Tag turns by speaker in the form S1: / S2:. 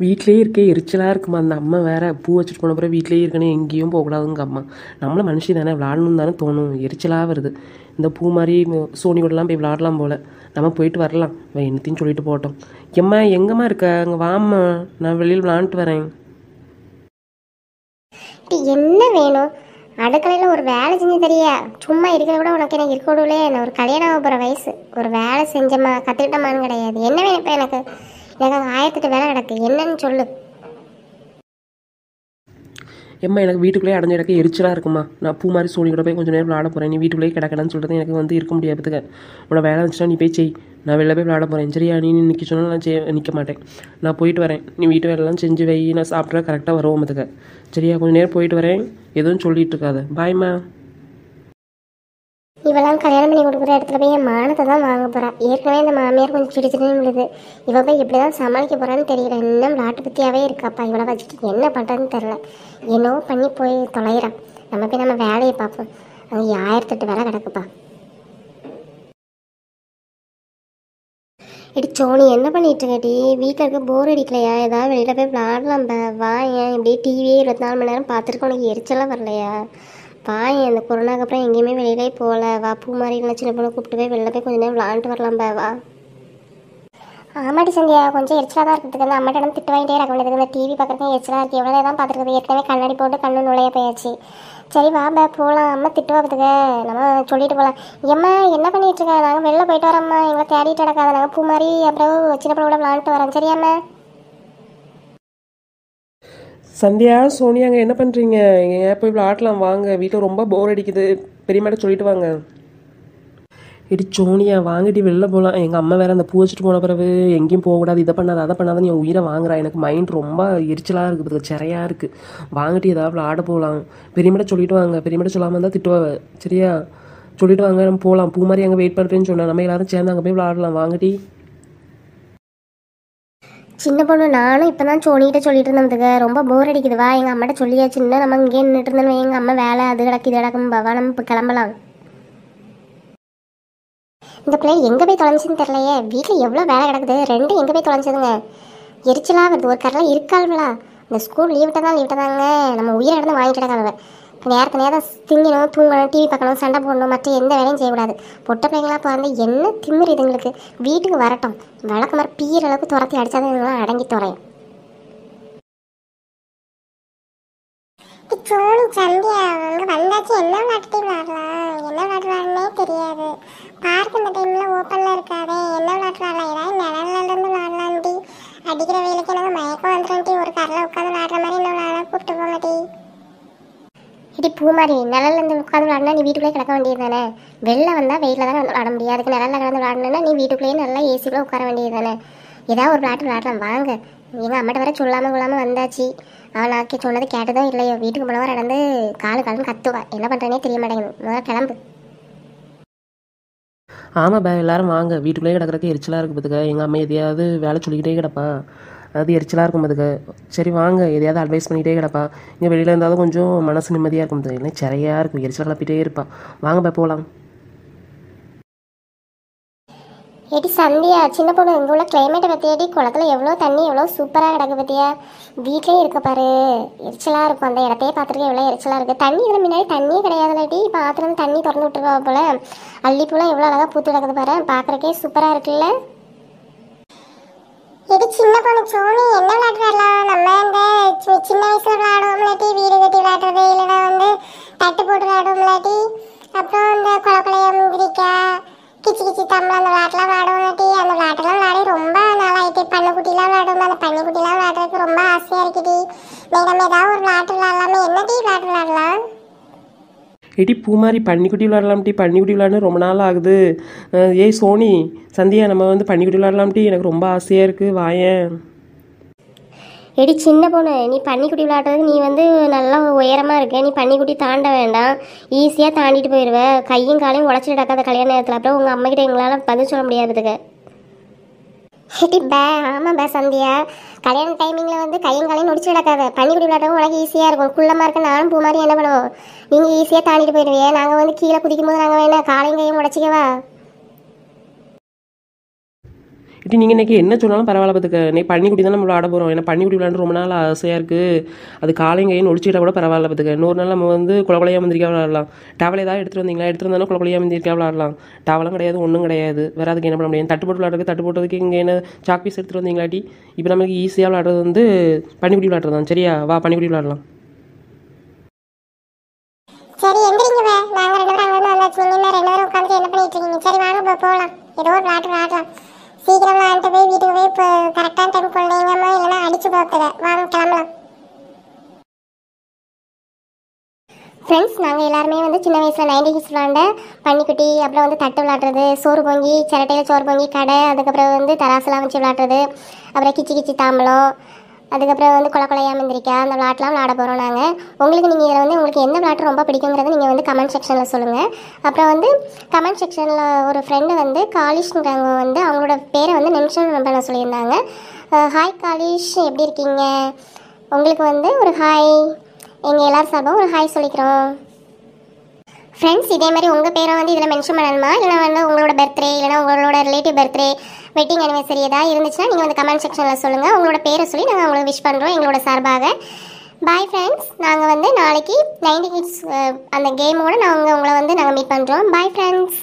S1: வீட்டிலேயே இருக்கே எரிச்சலாக இருக்குமா? அந்த அம்மா வேற பூ வச்சுட்டு போன பிறகு வீட்டிலேயே இருக்கணும் எங்கேயும் போகக்கூடாதுங்க அம்மா. நம்மளை மனுஷி தானே விளாடணும் தானே தோணும். எரிச்சலாக வருது. இந்த பூ மாதிரி சோனி கூடலாம் போய் விளாடலாம் போல். நம்ம போயிட்டு வரலாம். இவன் என்னத்தையும் சொல்லிட்டு போட்டோம் எம்மா எங்கம்மா இருக்க? அங்கே வாம்மா. நான் வெளியில் விளாண்டுட்டு வரேன்.
S2: என்ன வேணும்? அடுக்கலையில் ஒரு வேலை செஞ்சு தெரியா? சும்மா இருக்கிற விட உனக்கு எனக்கு இருக்க விடலே நான் ஒரு கல்யாணம் போகிற வயசு. ஒரு வேலை செஞ்சம்மா. கற்றுக்கிட்டமான்னு கிடையாது. என்ன வேணும் இப்போ எனக்கு? எனக்கு ஆயிரத்தெட்டு வேலை கிடக்கு என்னன்னு சொல்லு.
S1: எம்மா எனக்கு வீட்டுக்குள்ளேயே அடைஞ்ச கிடக்க எரிச்சலாக இருக்குமா நான் பூ மாதிரி சோனி கூட போய் கொஞ்சம் நேரம் விளாட போகிறேன் நீ வீட்டுக்குள்ளேயே கிடக்கலன்னு சொல்கிறது எனக்கு வந்து இருக்க முடியாதுக்கு உன்னோட வேலை இருந்துச்சுன்னா நீ போய் செய். நான் வெளில போய் விளாட போகிறேன் சரியா நீ நிற்க சொன்னால் நான் செய் நிற்க மாட்டேன். நான் போயிட்டு வரேன். நீ வீட்டு வேலைலாம் செஞ்சு வை. நான் சாப்பிட்ற கரெக்டாக வருவோம் அதுக்கு சரியா கொஞ்சம் நேரம் போயிட்டு வரேன். எதுவும் சொல்லிகிட்டு இருக்காது. பாய்மா
S2: இவெல்லாம் கல்யாணம் பண்ணி கொடுக்குற இடத்துல போய் என் மானத்தை தான் வாங்க போறா. ஏற்கனவே இந்த மாமியார் கொஞ்சம் சிடிச்சிட்டு விழுது. இவள் போய் எப்படி தான் சமாளிக்க போகிறான்னு தெரியல. இன்னும் நாட்டு பத்தியாவே இருக்காப்பா. இவளை வச்சுட்டு என்ன பண்ணுறதுன்னு தெரில என்னவோ பண்ணி போய் தொலைகிறான் நம்ம போய் நம்ம வேலையை பார்ப்போம். அங்கே ஆயிரத்தெட்டு வேலை கிடக்குப்பா. இடி சோனி என்ன பண்ணிட்டு இருக்கடி வீட்டில் இருக்க போர் அடிக்கலையா? ஏதாவது வெளியில் போய் விளாடலாம் வா ஏன் இப்படியே டிவியே இருபத்தி நாலு மணி நேரம் பார்த்துருக்க உனக்கு எரிச்சலாம் வரலையா? வா அந்த இந்த கொரோனாக்கு அப்புறம் எங்கேயுமே வெளியிலே போகல. வா பூ மாதிரி இல்லை சின்ன பொண்ணை கூப்பிட்டு போய் வெளில போய் கொஞ்ச நேரம் விளாண்டுட்டு வரலாம் பா வா. ஆமாடி சந்தியா கொஞ்சம் எரிச்சலாக தான் இருக்கிறதுக்கு அந்த அம்மாட்ட இடம் திட்டு வாங்கிட்டே இருக்க வேண்டியது இந்த டிவி பார்க்குறதுக்கு எரிச்சலாக இருக்குது எவ்வளோ தான் பார்த்துருக்குது ஏற்கனவே கண்ணாடி போட்டு கண்ணு நுழைய போயாச்சு. சரி வா பா போகலாம் அம்மா திட்டு பார்த்துக்க. நம்ம சொல்லிட்டு போகலாம் எம்மா என்ன பண்ணிட்டு இருக்க? நாங்கள் வெளில போயிட்டு வரோம்மா. எங்களை தேடிட்டு நடக்காத. நாங்கள் பூ மாதிரி அப்புறம் சின்ன பிள்ளை கூட விளாண்டுட்டு வரோம். சரியாம்மா
S1: சந்தியா சோனியா அங்கே என்ன பண்ணுறீங்க ஏன் போய் விளாடலாம் வாங்க? வீட்டில் ரொம்ப போர் அடிக்குது. பெரியமாட்ட சொல்லிட்டு வாங்க. இடி சோனியா வாங்கிட்டு வெளில போகலாம் எங்கள் அம்மா வேறு அந்த பூ வச்சுட்டு போன பிறகு எங்கேயும் போகக்கூடாது இதை பண்ணாத அதை பண்ணாத நீ உயிரை வாங்குறா. எனக்கு மைண்ட் ரொம்ப எரிச்சலாக இருக்குது சிறையாக இருக்குது வாங்கிட்டு ஏதாவது விளாட போகலாம் பெரியமாட்ட சொல்லிட்டு வாங்க. பெரியமாட்ட சொல்லாமல் இருந்தால் திட்டுவாங்க சரியா? சொல்லிட்டு வாங்க நம்ம போகலாம் பூ மாதிரி அங்கே வெயிட் பண்ணுறேன்னு சொன்னேன் நம்ம எல்லாரும் சேர்ந்து அங்கே போய் விளாடலாம் வாங்கிட்டி
S2: சின்ன பொண்ணு நானும் இப்போ தான் சோனிகிட்ட சொல்லிட்டு இருந்ததுக்கு ரொம்ப போர் அடிக்குது. வா எங்கள் அம்மாட்ட சொல்லியாச்சு. நம்ம இங்கே நின்றுட்டு இருந்தோம் எங்கள் அம்மா வேலை அது கிடக்கு இது கிடக்கும் பாவா நம்ம இப்போ கிளம்பலாம். இந்த பிள்ளை எங்கே போய் தொலைஞ்சுன்னு தெரிலையே வீட்டில் எவ்வளோ வேலை கிடக்குது. ரெண்டும் எங்கே போய் தொலைஞ்சதுங்க? எரிச்சலாக வருது. ஒரு கரெலாம் இருக்காள்களா இந்த ஸ்கூல் லீவ் விட்டதான் லீவ் விட்டதாங்க. நம்ம உயிரை இடந்து வாங்கிட்டு கிடக்காங்க நேரத்து நேரம் திங்கணும் தூங்கணும் டிவி பார்க்கணும் சண்டை போடணும் மற்ற எந்த வேலையும் செய்யக்கூடாது. பொட்டை பிள்ளைங்களா பிறந்து என்ன திமிரு இதுங்களுக்கு வீட்டுக்கு வரட்டும். விளக்கு மாதிரி பீர அளவுக்கு துரத்தி அடித்தாதான் இதுங்களாம் அடங்கி துறையும்.
S3: சோனி சந்தியா அங்க வந்தாச்சு என்ன விளையாட்டு விளையாடலாம் என்ன விளையாட்டு தெரியாது. பார்க் இந்த டைமில் ஓப்பனில் இருக்காதே என்ன விளாட்டு விளையாடலாம் ஏதாவது நிழல்ல இருந்து விளையாடலாம்டி அடிக்கிற வெயிலுக்கு எனக்கு மயக்கம் வந்துடும்டி ஒரு கரில் உட்காந்து விளையாடுற மாதிரி என்ன விளையாட கூப்பிட்டு போங்கடி
S2: இப்படி பூ மாதிரி நிழல்ல இருந்து உட்காந்து விளாட்னா நீ வீட்டுக்குள்ளே கிடக்க வேண்டியது தானே வெளில வந்தால் வெயிலில் தானே வந்து விளாட முடியாது அதுக்கு நிழல்ல கிடந்து விளாடணும்னா நீ வீட்டுக்குள்ளேயே நல்லா ஏசிக்குள்ளே உட்கார வேண்டியது தானே ஏதாவது ஒரு விளையாட்டு விளையாடலாம் வாங்க. எங்கள் அம்மாட்ட வர சொல்லாமல் கொள்ளாமல் வந்தாச்சு. அவன் ஆக்கி சொன்னது கேட்டதும் இல்லையோ. வீட்டுக்கு போனவா நடந்து காலு காலுன்னு கத்துவா. என்ன பண்ணுறேனே தெரிய மாட்டேங்குது. முதல்ல கிளம்பு.
S1: ஆமாம் பா எல்லாரும் வாங்க. வீட்டுக்குள்ளேயே கிடக்கிறதுக்கு எரிச்சலாக இருக்குது பார்த்துக்க எங்கள் அம்மா எதையாவது வேலை சொல்லிக்கிட்டே கிடப்பான் அது எரிச்சலாக இருக்கும் அதுக்கு சரி வாங்க. எதையாவது அட்வைஸ் பண்ணிகிட்டே கிடப்பா. இங்கே வெளியில் இருந்தாலும் கொஞ்சம் மனசு நிம்மதியாக இருக்கும் இல்லை சிறையாக இருக்கும். எரிச்சல் கிளப்பிட்டே இருப்பா. வாங்க போகலாம்
S2: ஏடி சந்தியா சின்ன பொண்ணு இங்கே உள்ள கிளைமேட்டை பற்றியாடி குளத்துல எவ்வளோ தண்ணி எவ்வளோ சூப்பராக கிடக்கு பற்றியா வீட்டிலே இருக்க பாரு. எரிச்சலாக இருக்கும். அந்த இடத்தையே பார்த்துருக்க எவ்வளோ எரிச்சலாக இருக்குது தண்ணி இதில் முன்னாடி தண்ணியே கிடையாதுலடி இப்போ ஆத்துல தண்ணி திறந்து விட்டுருவா போல. அள்ளிப்பூலாம் எவ்வளோ அழகாக பூத்து கிடக்குது பாரு. பார்க்குறக்கே சூப்பராக இருக்குல்ல?
S3: இது சின்ன பொண்ணு சோனி என்ன விளையாட்டு விளையாடலாம் நம்ம இந்த சின்ன வயசுல விளையாடுவோம் இல்லாட்டி வீடு கட்டி விளையாடுறது இல்லைன்னா வந்து தட்டு போட்டு விளையாடுவோம் இல்லாட்டி அப்புறம் இந்த குளக்குளைய முந்திரிக்காய் கிச்சி கிச்சி தம்பளை அந்த விளையாட்டுலாம் விளையாடுவோம் இல்லாட்டி அந்த விளையாட்டுலாம் விளையாடி ரொம்ப நாளாயிட்டு பண்ணக்குட்டிலாம் விளையாடுவோம் அந்த பண்ணிக்குட்டிலாம் விளையாடுறதுக்கு ரொம்ப ஆசையா இருக்குடி. நம்ம ஏதாவது ஒரு விளையாட்டு விளையாடலாமே என்ன டீ விளையாட்டு விளையாடலாம்
S1: எடி பூ மாதிரி பன்னிக்குட்டி விளாடலாம் டீ பன்னிக்குட்டி விளாட்னு ரொம்ப நாள் ஆகுது. ஏய் சோனி சந்தியா நம்ம வந்து பன்னிக்குட்டி விளாடலாம் எனக்கு ரொம்ப ஆசையாக இருக்குது வாயேன்.
S2: எடி சின்ன பொண்ணு நீ பன்னிக்குட்டி விளையாடுறதுக்கு நீ வந்து நல்லா உயரமாக இருக்க. நீ பன்னிக்குட்டி தாண்ட வேண்டாம். ஈஸியாக தாண்டிட்டு போயிடுவேன் கையும் காலையும் உடச்சிட்டு நடக்காத கல்யாண நேரத்தில். அப்புறம் உங்கள் அம்மாக்கிட்ட எங்களால் பதில் சொல்ல முடியாதுக்கு.
S3: ஹெட்டி பே ஆமாம் பே சந்தியா. கல்யாண டைமிங்கில் வந்து கையும் காலையும் நொடிச்சு கிடக்காத. பன்னிக்குடி விளையாடவும் உனக்கு ஈஸியாக இருக்கும். குள்ளமாக இருக்க நானும் பூ மாதிரி என்ன பண்ணுவோம்? நீங்கள் ஈஸியாக தாண்டிட்டு போயிடுவீங்க நாங்கள் வந்து கீழே குதிக்கும் போது நாங்கள் வேணா காலையும் கையும் உடச்சிக்கவா?
S1: இட்டி நீங்கள் இன்றைக்கி என்ன சொன்னாலும் பரவாயில்ல பார்த்துக்க. நீ பன்னிக்குட்டி தான் நம்ம விளாட போகிறோம் ஏன்னா பன்னிக்குட்டி விளாண்டு ரொம்ப நாள் ஆசையாக இருக்குது அது காலையும் கையும் கூட பரவாயில்ல பார்த்துக்க. இன்னொரு நாள் நம்ம வந்து குளக்குலையாக வந்திருக்கா விளாடலாம் டவல் ஏதாவது எடுத்துகிட்டு வந்தீங்களா? எடுத்துகிட்டு வந்தாலும் குளக்குலையாக மந்திரிக்கா விளாடலாம் டவலும் கிடையாது ஒன்றும் கிடையாது. வேறு அதுக்கு என்ன பண்ண முடியும்? தட்டு போட்டு விளாட்றதுக்கு தட்டு போட்டதுக்கு இங்கே என்ன சாக் பீஸ் எடுத்துகிட்டு வந்தீங்களாட்டி இப்போ நமக்கு ஈஸியாக விளாட்றது வந்து பன்னிக்குட்டி விளாட்றது தான். சரியா? வா பன்னிக்குட்டி விளாடலாம்
S3: சரி எந்திரிங்க நாங்க ரெண்டு பேரும் அங்க வந்தாச்சு நீங்க ரெண்டு பேரும் உட்காந்து என்ன பண்ணிட்டு இருக்கீங்க? சரி வாங்க போ போகலாம். ஏதோ ஒரு விளாட்டு விளாடலாம் சீக்கிரம் விளாண்டு போய் வீட்டுக்கு போய் இப்போ கரெக்டான டைம் கொள்ளைங்கம்மா இல்லைன்னா அடிச்சு போக்குத வாங்க கிளம்பலாம்.
S2: ஃப்ரெண்ட்ஸ் நாங்கள் எல்லாருமே வந்து சின்ன வயசில் நைன்டி கிட்ஸ் விளாண்ட பன்னிக்குட்டி அப்புறம் வந்து தட்டு விளாட்றது சோறு பொங்கி சிரட்டையில் சோறு பொங்கி கடை அதுக்கப்புறம் வந்து தராசெலாம் வச்சு விளாட்றது அப்புறம் கிச்சி கிச்சி தாம்பலம் அதுக்கப்புறம் வந்து கொலை கொலையா மந்திரிக்கா அந்த விளாட்லாம் விளாட போகிறோம் நாங்கள் உங்களுக்கு நீங்கள் இதில் வந்து உங்களுக்கு எந்த விளாட்டு ரொம்ப பிடிக்குங்கிறத நீங்கள் வந்து கமெண்ட் செக்ஷனில் சொல்லுங்கள் அப்புறம் வந்து கமெண்ட் செக்ஷனில் ஒரு ஃப்ரெண்டு வந்து காலிஷ்ங்கிறவங்க வந்து அவங்களோட பேரை வந்து மென்ஷன் பண்ண சொல்லியிருந்தாங்க. ஹாய் காலிஷ் எப்படி இருக்கீங்க? உங்களுக்கு வந்து ஒரு ஹாய் எங்கள் எல்லோரும் சார்பாகவும் ஒரு ஹாய் சொல்லிக்கிறோம். ஃப்ரெண்ட்ஸ் இதே மாதிரி உங்கள் பேரை வந்து இதில் மென்ஷன் பண்ணணுமா? இல்லைனா வந்து உங்களோட பர்த்டே இல்லைனா உங்களோட ரிலேட்டிவ் பர்த்டே வெட்டிங் அனிவர்சரி ஏதாவது இருந்துச்சுன்னா நீங்கள் வந்து கமெண்ட் செக்ஷனில் சொல்லுங்கள் உங்களோட பேரை சொல்லி நாங்கள் உங்களுக்கு விஷ் பண்ணுறோம் எங்களோட சார்பாக. பாய் ஃப்ரெண்ட்ஸ் நாங்கள் வந்து நாளைக்கு நைன்டி கிட்ஸ் அந்த கேமோடு நாங்கள் உங்களை வந்து நாங்கள் மீட் பண்ணுறோம் பாய் ஃப்ரெண்ட்ஸ்